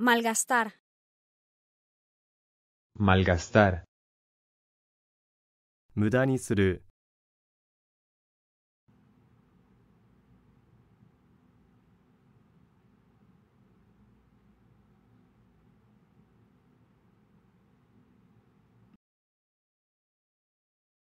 malgastar, malgastar, 無駄にする